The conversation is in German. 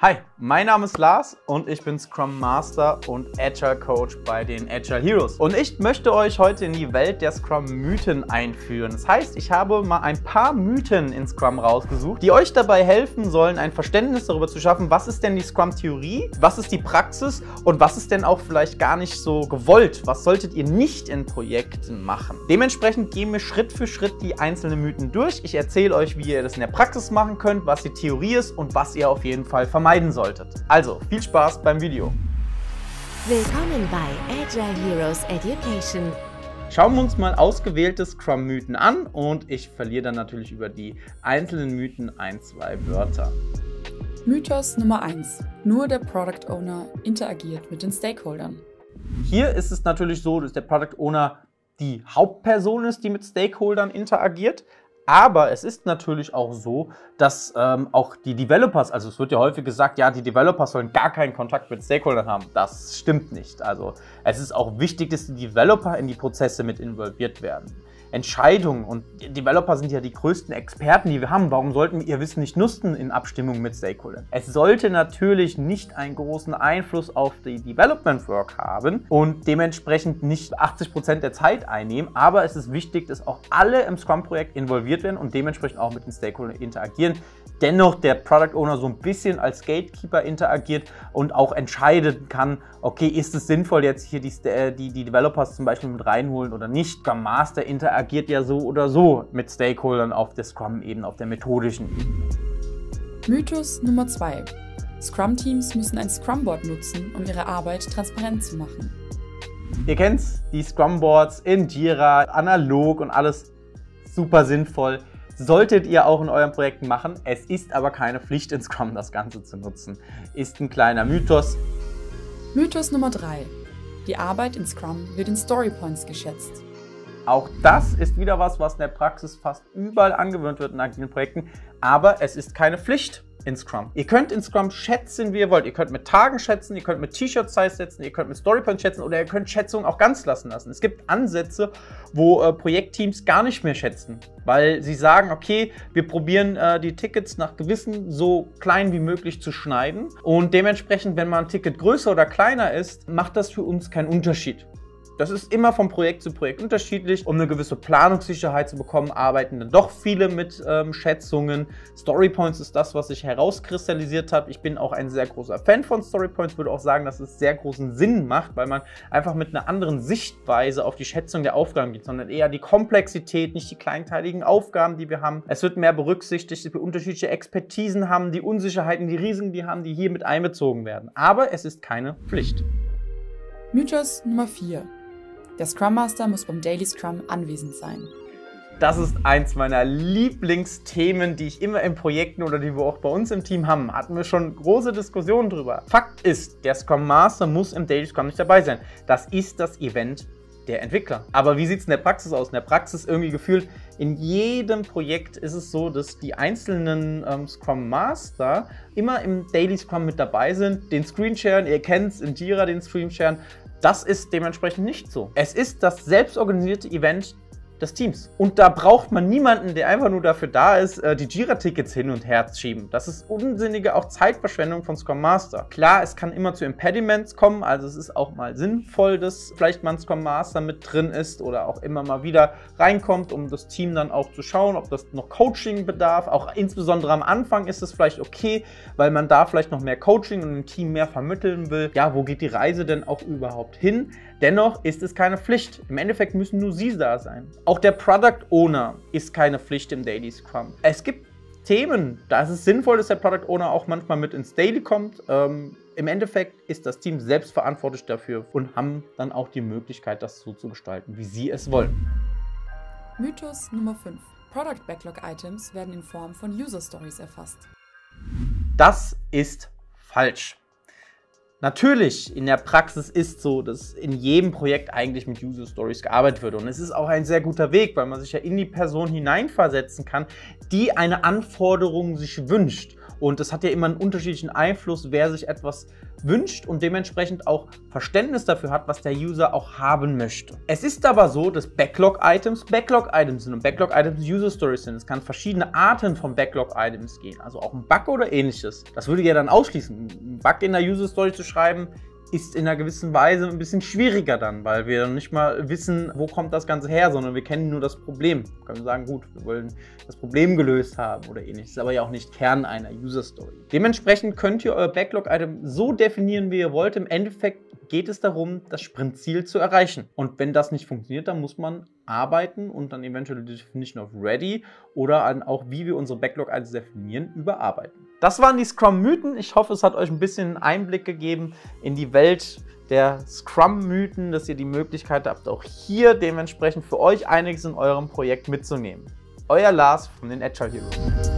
嗨。Mein Name ist Lars und ich bin Scrum Master und Agile Coach bei den Agile Heroes. Und ich möchte euch heute in die Welt der Scrum-Mythen einführen. Das heißt, ich habe mal ein paar Mythen in Scrum rausgesucht, die euch dabei helfen sollen, ein Verständnis darüber zu schaffen, was ist denn die Scrum-Theorie, was ist die Praxis und was ist denn auch vielleicht gar nicht so gewollt. Was solltet ihr nicht in Projekten machen? Dementsprechend gehen wir Schritt für Schritt die einzelnen Mythen durch. Ich erzähle euch, wie ihr das in der Praxis machen könnt, was die Theorie ist und was ihr auf jeden Fall vermeiden vermeiden solltet. Also, viel Spaß beim Video. Willkommen bei Agile Heroes Education. Schauen wir uns mal ausgewählte Scrum-Mythen an und ich verliere dann natürlich über die einzelnen Mythen ein, zwei Wörter. Mythos Nummer 1. Nur der Product Owner interagiert mit den Stakeholdern. Hier ist es natürlich so, dass der Product Owner die Hauptperson ist, die mit Stakeholdern interagiert. Aber es ist natürlich auch so, dass ähm, auch die Developers, also es wird ja häufig gesagt, ja, die Developers sollen gar keinen Kontakt mit Stakeholdern haben. Das stimmt nicht. Also es ist auch wichtig, dass die Developer in die Prozesse mit involviert werden. Entscheidungen und Developer sind ja die größten Experten, die wir haben. Warum sollten wir ihr Wissen nicht nutzen in Abstimmung mit Stakeholdern? Es sollte natürlich nicht einen großen Einfluss auf die Development Work haben und dementsprechend nicht 80 Prozent der Zeit einnehmen, aber es ist wichtig, dass auch alle im Scrum-Projekt involviert werden und dementsprechend auch mit den Stakeholdern interagieren. Dennoch der Product Owner so ein bisschen als Gatekeeper interagiert und auch entscheiden kann, okay, ist es sinnvoll, jetzt hier die, die, die Developers zum Beispiel mit reinholen oder nicht. Scrum Master interagiert agiert ja so oder so mit Stakeholdern auf der Scrum-Ebene, auf der methodischen Ebene. Mythos Nummer 2. Scrum-Teams müssen ein Scrum-Board nutzen, um ihre Arbeit transparent zu machen. Ihr kennt's, die Scrum-Boards in Jira, analog und alles super sinnvoll. Solltet ihr auch in euren Projekten machen. Es ist aber keine Pflicht in Scrum, das Ganze zu nutzen. Ist ein kleiner Mythos. Mythos Nummer 3. Die Arbeit in Scrum wird in Storypoints geschätzt. Auch das ist wieder was, was in der Praxis fast überall angewöhnt wird in agilen Projekten, aber es ist keine Pflicht in Scrum. Ihr könnt in Scrum schätzen, wie ihr wollt. Ihr könnt mit Tagen schätzen, ihr könnt mit T-Shirt-Size setzen, ihr könnt mit Storypoint schätzen oder ihr könnt Schätzungen auch ganz lassen lassen. Es gibt Ansätze, wo äh, Projektteams gar nicht mehr schätzen, weil sie sagen, okay, wir probieren äh, die Tickets nach Gewissen so klein wie möglich zu schneiden und dementsprechend, wenn mal ein Ticket größer oder kleiner ist, macht das für uns keinen Unterschied. Das ist immer von Projekt zu Projekt unterschiedlich. Um eine gewisse Planungssicherheit zu bekommen, arbeiten dann doch viele mit ähm, Schätzungen. Storypoints ist das, was sich herauskristallisiert hat. Ich bin auch ein sehr großer Fan von Storypoints, würde auch sagen, dass es sehr großen Sinn macht, weil man einfach mit einer anderen Sichtweise auf die Schätzung der Aufgaben geht, sondern eher die Komplexität, nicht die kleinteiligen Aufgaben, die wir haben. Es wird mehr berücksichtigt, dass wir unterschiedliche Expertisen haben, die Unsicherheiten, die Risiken, die haben, die hier mit einbezogen werden. Aber es ist keine Pflicht. Mythos Nummer 4. Der Scrum Master muss beim Daily Scrum anwesend sein. Das ist eins meiner Lieblingsthemen, die ich immer in Projekten oder die wir auch bei uns im Team haben. Hatten wir schon große Diskussionen drüber. Fakt ist, der Scrum Master muss im Daily Scrum nicht dabei sein. Das ist das Event der Entwickler. Aber wie sieht es in der Praxis aus? In der Praxis irgendwie gefühlt, in jedem Projekt ist es so, dass die einzelnen ähm, Scrum Master immer im Daily Scrum mit dabei sind, den Screensharen, ihr kennt es in Jira, den Screensharen, das ist dementsprechend nicht so. Es ist das selbstorganisierte Event des Teams. Und da braucht man niemanden, der einfach nur dafür da ist, äh, die Jira-Tickets hin und her zu schieben. Das ist unsinnige auch Zeitverschwendung von Scrum Master. Klar, es kann immer zu Impediments kommen, also es ist auch mal sinnvoll, dass vielleicht mal ein Scrum Master mit drin ist oder auch immer mal wieder reinkommt, um das Team dann auch zu schauen, ob das noch Coaching bedarf. Auch insbesondere am Anfang ist es vielleicht okay, weil man da vielleicht noch mehr Coaching und dem Team mehr vermitteln will. Ja, wo geht die Reise denn auch überhaupt hin? Dennoch ist es keine Pflicht. Im Endeffekt müssen nur Sie da sein. Auch der Product Owner ist keine Pflicht im Daily Scrum. Es gibt Themen, da ist es sinnvoll, dass der Product Owner auch manchmal mit ins Daily kommt. Ähm, Im Endeffekt ist das Team selbst verantwortlich dafür und haben dann auch die Möglichkeit, das so zu gestalten, wie sie es wollen. Mythos Nummer 5. Product Backlog Items werden in Form von User Stories erfasst. Das ist falsch. Natürlich, in der Praxis ist so, dass in jedem Projekt eigentlich mit User Stories gearbeitet wird. Und es ist auch ein sehr guter Weg, weil man sich ja in die Person hineinversetzen kann, die eine Anforderung sich wünscht. Und es hat ja immer einen unterschiedlichen Einfluss, wer sich etwas wünscht und dementsprechend auch Verständnis dafür hat, was der User auch haben möchte. Es ist aber so, dass Backlog-Items Backlog-Items sind und Backlog-Items User-Stories sind. Es kann verschiedene Arten von Backlog-Items gehen, also auch ein Bug oder ähnliches. Das würde ja dann ausschließen. Ein Bug in der User-Story zu schreiben, ist in einer gewissen Weise ein bisschen schwieriger dann, weil wir nicht mal wissen, wo kommt das Ganze her, sondern wir kennen nur das Problem. Wir können sagen, gut, wir wollen das Problem gelöst haben oder ähnliches, ist aber ja auch nicht Kern einer User Story. Dementsprechend könnt ihr euer Backlog-Item so definieren, wie ihr wollt. Im Endeffekt geht es darum, das Sprintziel zu erreichen. Und wenn das nicht funktioniert, dann muss man arbeiten und dann eventuell die Definition of Ready oder auch, wie wir unsere Backlog-Items definieren, überarbeiten. Das waren die Scrum-Mythen. Ich hoffe, es hat euch ein bisschen Einblick gegeben in die Welt der Scrum-Mythen, dass ihr die Möglichkeit habt, auch hier dementsprechend für euch einiges in eurem Projekt mitzunehmen. Euer Lars von den Agile Heroes.